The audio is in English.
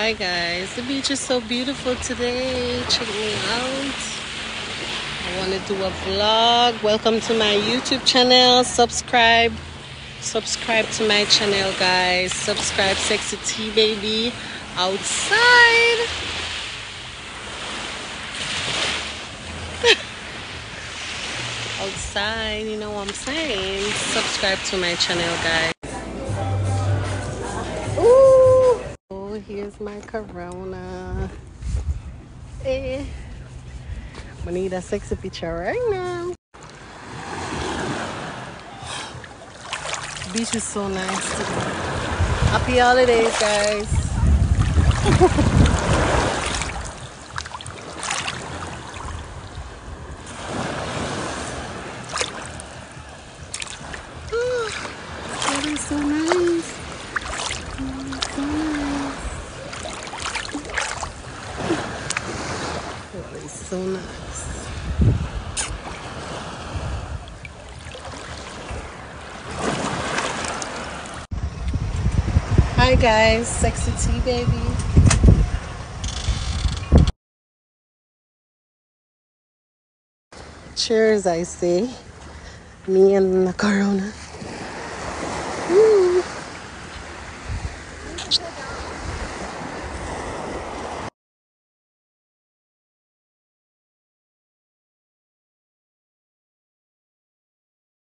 Hi guys, the beach is so beautiful today. Check me out. I want to do a vlog. Welcome to my YouTube channel. Subscribe. Subscribe to my channel, guys. Subscribe, Sexy T Baby. Outside. Outside, you know what I'm saying? Subscribe to my channel, guys. Here's my Corona. Eh. I need a sexy picture right now. Beach is so nice today. Happy holidays, guys. oh, so nice. So nice. Hi guys, Sexy T Baby. Cheers, I say. Me and the Corona.